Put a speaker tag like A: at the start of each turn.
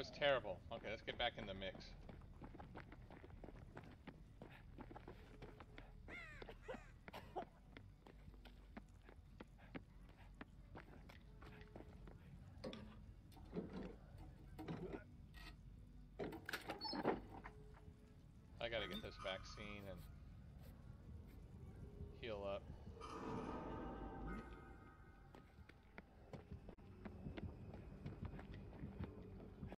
A: was terrible. Okay, let's get back in the mix. I gotta get this vaccine and heal up.